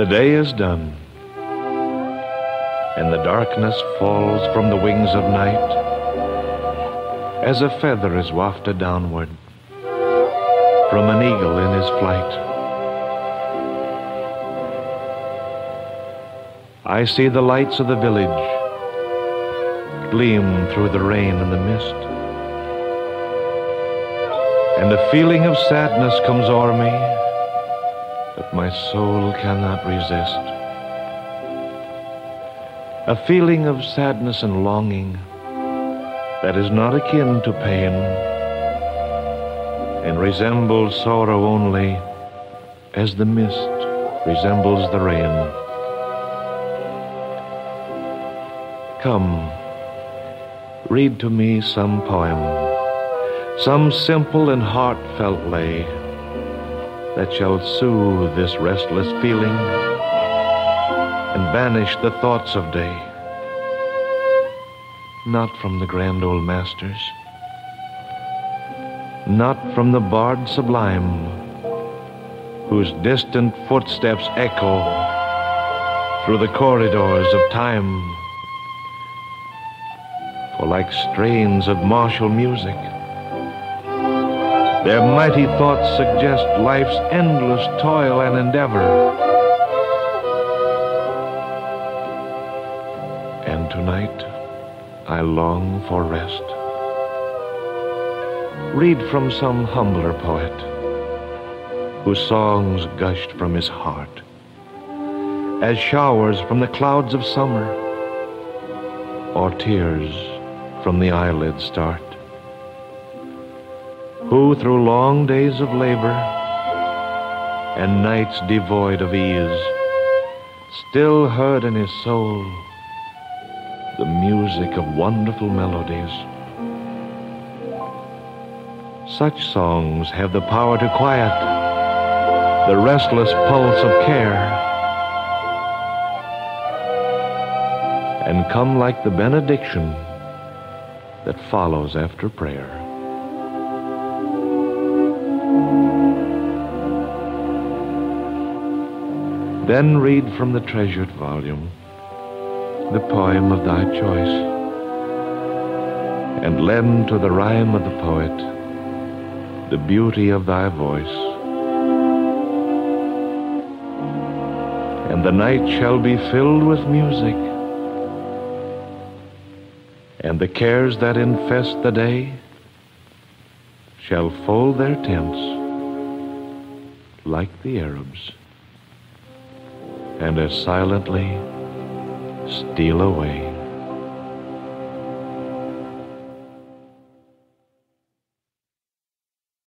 The day is done, and the darkness falls from the wings of night as a feather is wafted downward from an eagle in his flight. I see the lights of the village gleam through the rain and the mist. And a feeling of sadness comes o'er me that my soul cannot resist. A feeling of sadness and longing that is not akin to pain and resembles sorrow only as the mist resembles the rain. Come, read to me some poem, some simple and heartfelt lay that shall soothe this restless feeling and banish the thoughts of day. Not from the grand old masters, not from the bard sublime, whose distant footsteps echo through the corridors of time. For like strains of martial music, their mighty thoughts suggest life's endless toil and endeavor. And tonight, I long for rest. Read from some humbler poet whose songs gushed from his heart as showers from the clouds of summer or tears from the eyelids start who through long days of labor and nights devoid of ease still heard in his soul the music of wonderful melodies. Such songs have the power to quiet the restless pulse of care and come like the benediction that follows after prayer. Then read from the treasured volume the poem of thy choice, and lend to the rhyme of the poet the beauty of thy voice. And the night shall be filled with music, and the cares that infest the day shall fold their tents like the Arabs and as silently steal away.